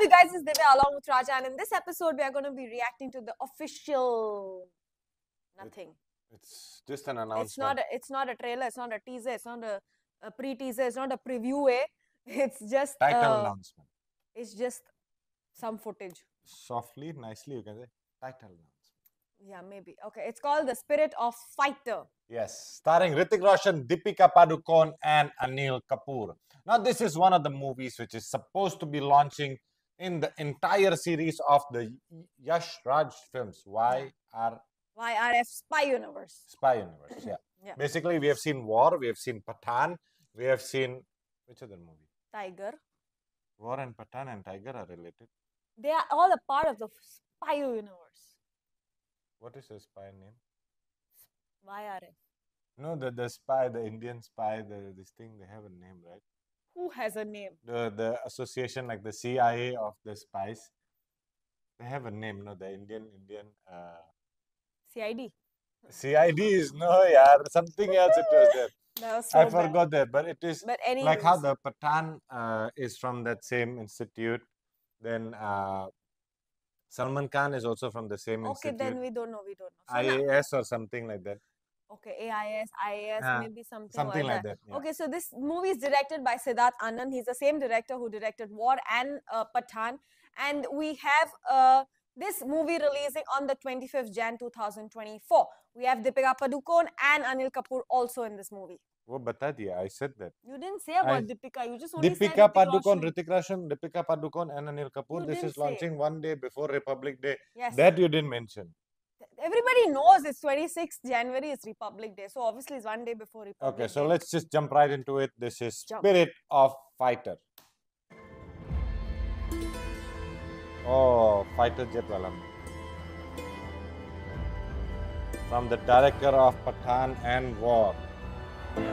up, you guys? It's Divya along with Raja, and in this episode, we are going to be reacting to the official nothing. It's just an announcement. It's not. A, it's not a trailer. It's not a teaser. It's not a, a pre-teaser. It's not a preview. Eh? It's just. title uh, announcement. It's just some footage. Softly, nicely, you can say title announcement. Yeah, maybe. Okay. It's called the Spirit of Fighter. Yes, starring Hrithik Roshan, Deepika Padukone, and Anil Kapoor. Now, this is one of the movies which is supposed to be launching in the entire series of the Yash Raj films. Why are YRF Spy Universe. Spy Universe? Yeah. Yeah. Basically, we have seen War, we have seen Pathaan, we have seen which other movie? Tiger. War and Pathaan and Tiger are related. They are all a part of the Spy Universe. What is the spy name? YRF. No, the the spy, the Indian spy, the this thing they have a name, right? Who has a name? the the association like the CIA of the spies. They have a name, no? The Indian Indian uh, CID. CID is no, yeah, something else. It was there. Was so I bad. forgot that, but it is But anyways, like how the Pathaan uh, is from that same institute. Then uh, Salman Khan is also from the same okay, institute. Okay, then we don't know. We don't know. So now- IAS or something like that. Okay, AIS, IAS, maybe something, like that. Okay, so this movie is directed by Siddharth Anand. He's the same director who directed War and uh, Pathaan. And we have uh, this movie releasing on the 25th Jan 2024. We have Deepika Padukone and Anil Kapoor also in this movie. Oh, bata. I said that. You didn't say about I, Deepika. You just only Deepika said Deepika Padukone, Roshan. Hrithik Roshan, Deepika Padukone and Anil Kapoor. This is launching one day before Republic Day. Yes. That you didn't mention. Everybody knows it's 26th January is Republic Day. So obviously it's one day before Republic Okay, so Day. let's just jump right into it. This is Jump. Spirit of Fighter. Oh, fighter jet wala. From the director of Pathaan and War. Comes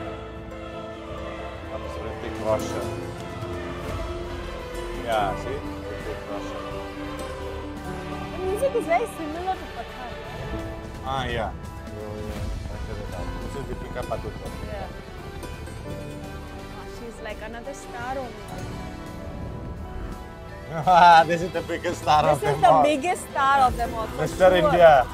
Hrithik Roshan. Yeah, see? Hrithik Roshan. The music is very similar to Pathaan. Right? Ah, yeah. So, yeah, check it out. This is Deepika Padukone. Yeah. Ah, she's like another star only. this is the biggest star This of is the all. biggest star of them all. Mr. sure. India.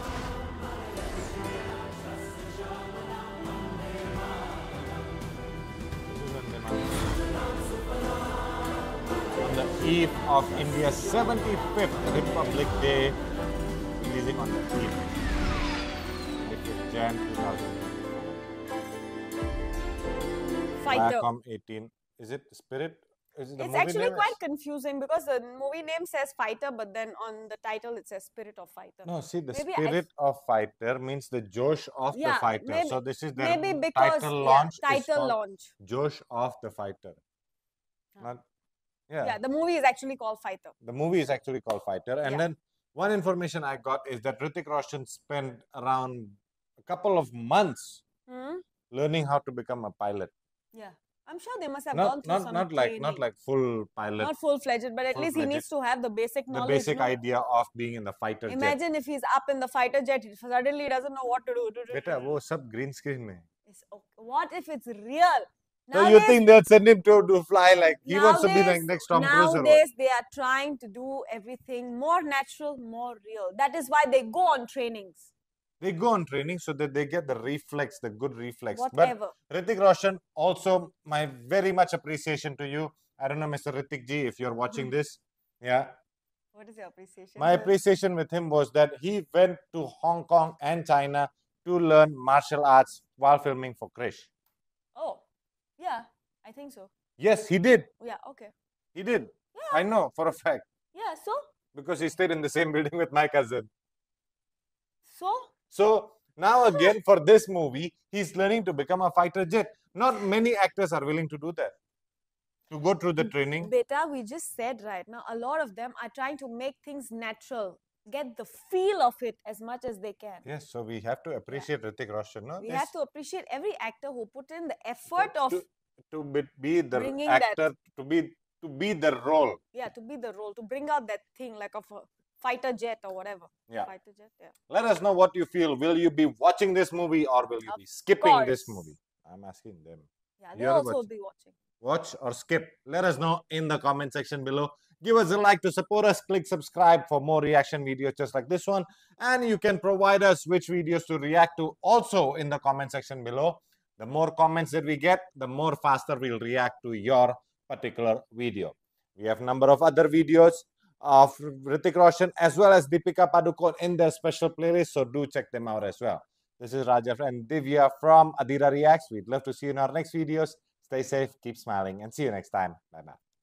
On the eve of India's 75th Republic Day, releasing on the eve. 25th Jan 2000. Fighter. Viacom 18. Is it Spirit? Is it the It's actually quite confusing because the movie name says fighter, but then on the title it says Spirit of Fighter. No, see, the Maybe I spirit of fighter means the Josh of Yeah, the fighter. maybe- so this is their Maybe because title yeah, launch. is title launch. Josh of the fighter. Huh. Not, yeah, Yeah. the movie is actually called Fighter. the movie is actually called Fighter. And Yeah. then one information I got is that Hrithik Roshan spent around a couple of months Hmm? learning how to become a pilot. Yeah, I'm sure they must have gone Not through not some not like not training. like full pilot. not full fledged, but at least he full-fledged. needs to have the basic the knowledge. basic no? idea of being in the fighter jet. Imagine if he's up in the fighter jet, he suddenly doesn't know what to do. बेटा वो सब green screen में. It's okay. What if it's real? So you Nowadays- think they'll send him to, to fly like he wants to be the Nowadays- next Tom Cruise or what? Nowadays, they are trying to do everything more natural, more real. That is why they go on trainings. They go on training so that they get the reflex, the good reflex. Whatever. But Hrithik Roshan, also my very much appreciation to you. I don't know, Mr. Hrithik ji, if you're watching hmm. this. Yeah. What is your appreciation? My appreciation with him was that he went to Hong Kong and China to learn martial arts while filming for Krrish. Oh, yeah, I think so. Yes, he did. Yeah, okay. He did. Yeah, I know for a fact. yeah. So, Because he stayed in the same building with my cousin. so So now again for this movie, he's learning to become a fighter jet. Not many actors are willing to do that. To go through the mm, training. Beta, we just said right now, a lot of them are trying to make things natural, get the feel of it as much as they can. Yes, so we have to appreciate Hrithik Roshan. No? We Yes, have to appreciate every actor who put in the effort of to, to be, the bringing that- actor, to be to be the role. yeah to be the role to bring out that thing like of a fighter jet or whatever. Yeah. Fighter jet. Yeah. Let us know what you feel. Will you be watching this movie or will you Of be skipping this movie? I'm asking them. Yeah. They'll also watching. be watching. Watch or skip? Let us know in the comment section below. Give us a like to support us. Click subscribe for more reaction videos just like this one. And you can provide us which videos to react to also in the comment section below. The more comments that we get, the more faster we'll react to your particular video. We have a number of other videos of Hrithik Roshan as well as Deepika Padukone in their special playlist. So do check them out as well. This is Raja and Divya from Adira Reacts. We'd love to see you in our next videos. Stay safe, keep smiling, and see you next time. Bye bye.